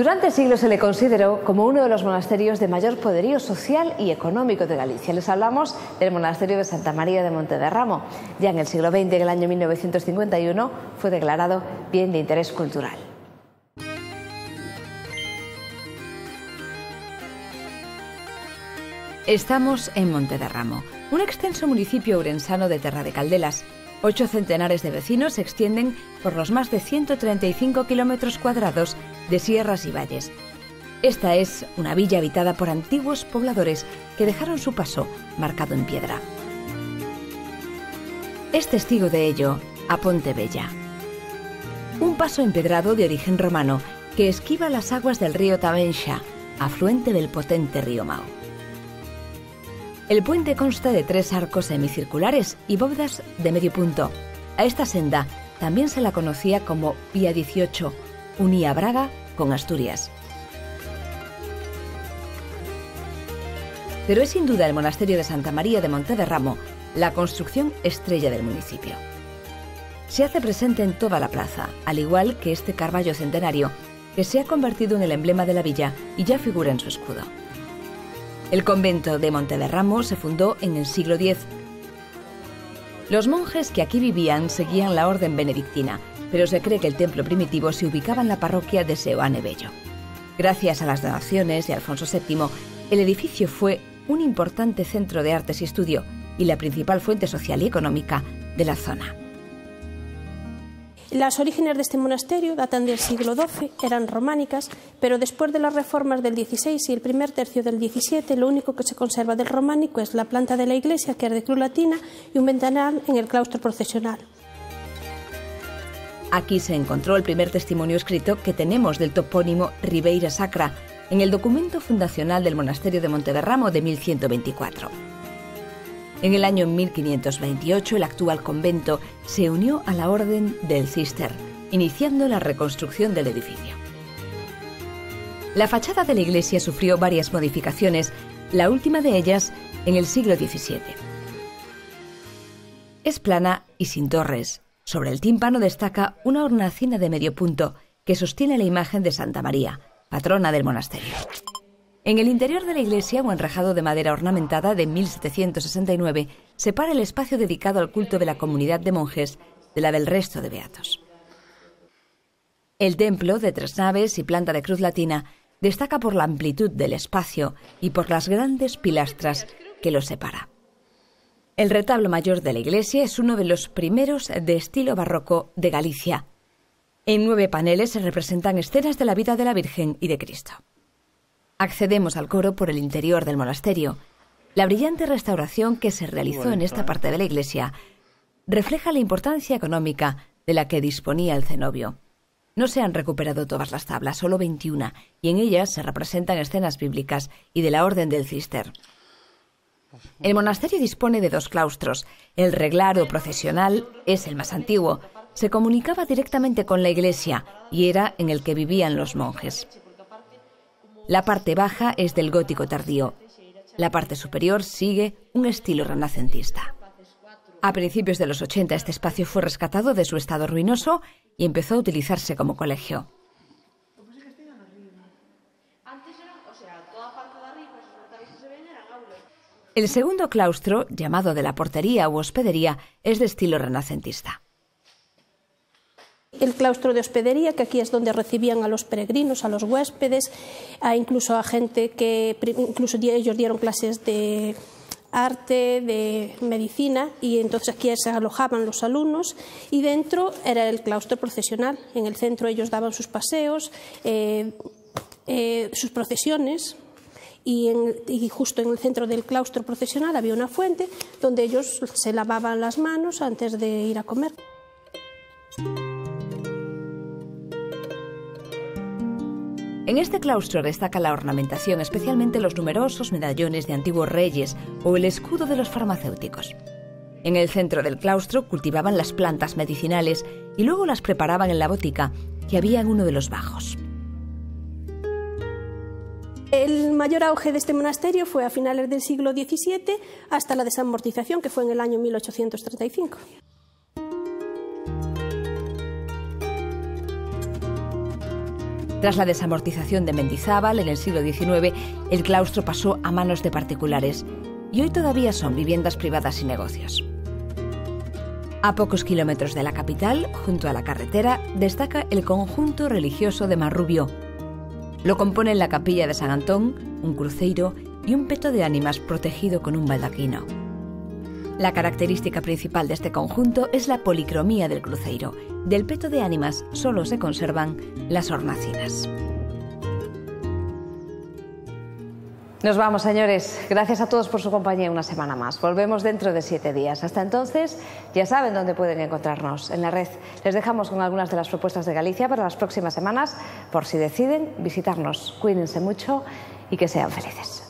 Durante el siglo se le consideró como uno de los monasterios de mayor poderío social y económico de Galicia. Les hablamos del monasterio de Santa María de Montederramo. Ya en el siglo XX, en el año 1951, fue declarado bien de interés cultural. Estamos en Montederramo, un extenso municipio urensano de Terra de Caldelas, Ocho centenares de vecinos se extienden por los más de 135 kilómetros cuadrados de sierras y valles. Esta es una villa habitada por antiguos pobladores que dejaron su paso marcado en piedra. Es testigo de ello a Pontebella. Un paso empedrado de origen romano que esquiva las aguas del río Tavencha, afluente del potente río Mao. El puente consta de tres arcos semicirculares y bóvedas de medio punto. A esta senda también se la conocía como Vía 18, unía Braga con Asturias. Pero es sin duda el monasterio de Santa María de Montederramo la construcción estrella del municipio. Se hace presente en toda la plaza, al igual que este carballo centenario, que se ha convertido en el emblema de la villa y ya figura en su escudo. El convento de Montederramo se fundó en el siglo X. Los monjes que aquí vivían seguían la orden benedictina, pero se cree que el templo primitivo se ubicaba en la parroquia de Seoane Bello. Gracias a las donaciones de Alfonso VII, el edificio fue un importante centro de artes y estudio y la principal fuente social y económica de la zona. Las orígenes de este monasterio datan del siglo XII, eran románicas, pero después de las reformas del XVI y el primer tercio del XVII, lo único que se conserva del románico es la planta de la iglesia, que es de cruz latina, y un ventanal en el claustro procesional. Aquí se encontró el primer testimonio escrito que tenemos del topónimo Ribeira Sacra, en el documento fundacional del monasterio de Montederramo de 1124. En el año 1528 el actual convento se unió a la Orden del Cister, iniciando la reconstrucción del edificio. La fachada de la iglesia sufrió varias modificaciones, la última de ellas en el siglo XVII. Es plana y sin torres. Sobre el tímpano destaca una hornacina de medio punto que sostiene la imagen de Santa María, patrona del monasterio. En el interior de la iglesia, un enrejado de madera ornamentada de 1769 separa el espacio dedicado al culto de la comunidad de monjes de la del resto de beatos. El templo, de tres naves y planta de cruz latina, destaca por la amplitud del espacio y por las grandes pilastras que lo separa. El retablo mayor de la iglesia es uno de los primeros de estilo barroco de Galicia. En nueve paneles se representan escenas de la vida de la Virgen y de Cristo. Accedemos al coro por el interior del monasterio. La brillante restauración que se realizó en esta parte de la iglesia refleja la importancia económica de la que disponía el cenobio. No se han recuperado todas las tablas, solo 21, y en ellas se representan escenas bíblicas y de la Orden del Cister. El monasterio dispone de dos claustros. El reglaro procesional es el más antiguo. Se comunicaba directamente con la iglesia y era en el que vivían los monjes. La parte baja es del gótico tardío. La parte superior sigue un estilo renacentista. A principios de los 80 este espacio fue rescatado de su estado ruinoso y empezó a utilizarse como colegio. El segundo claustro, llamado de la portería u hospedería, es de estilo renacentista el claustro de hospedería, que aquí es donde recibían a los peregrinos, a los huéspedes, incluso a gente que incluso ellos dieron clases de arte, de medicina, y entonces aquí se alojaban los alumnos, y dentro era el claustro procesional. En el centro ellos daban sus paseos, eh, eh, sus procesiones, y, y, justo en el centro del claustro procesional había una fuente donde ellos se lavaban las manos antes de ir a comer. En este claustro destaca la ornamentación, especialmente los numerosos medallones de antiguos reyes o el escudo de los farmacéuticos. En el centro del claustro cultivaban las plantas medicinales y luego las preparaban en la botica que había en uno de los bajos. El mayor auge de este monasterio fue a finales del siglo XVII hasta la desamortización, que fue en el año 1835. Tras la desamortización de Mendizábal en el siglo XIX, el claustro pasó a manos de particulares y hoy todavía son viviendas privadas y negocios. A pocos kilómetros de la capital, junto a la carretera, destaca el conjunto religioso de Marrubio. Lo componen la capilla de San Antón, un cruceiro y un peto de ánimas protegido con un baldaquino. La característica principal de este conjunto es la policromía del cruceiro. Del peto de ánimas solo se conservan las hornacinas. Nos vamos, señores. Gracias a todos por su compañía una semana más. Volvemos dentro de siete días. Hasta entonces, ya saben dónde pueden encontrarnos, en la red. Les dejamos con algunas de las propuestas de Galicia para las próximas semanas, por si deciden visitarnos. Cuídense mucho y que sean felices.